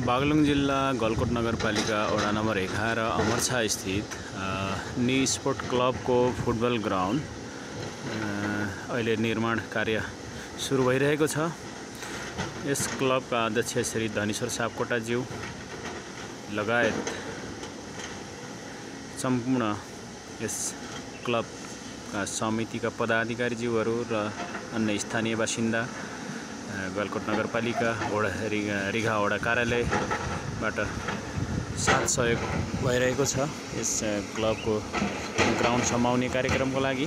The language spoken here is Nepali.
बागलुङ जिल्ला गलकोट नगरपालिका वडा नम्बर एघार अमरछा स्थित नि स्पोर्ट क्लबको फुटबल ग्राउन्ड अहिले निर्माण कार्य सुरु भइरहेको छ। यस क्लबका अध्यक्ष श्री धनेश्वर सापकोटाज्यू लगायत सम्पूर्ण यस क्लबका समितिका पदाधिकारीज्यूहरू र अन्य स्थानीय बासिन्दा गलकोट नगरपालिका वडा रिगा रिघा वडा कार्यालयबाट साथ सहयोग भइरहेको छ यस क्लबको ग्राउन्ड समाउने कार्यक्रमको लागि।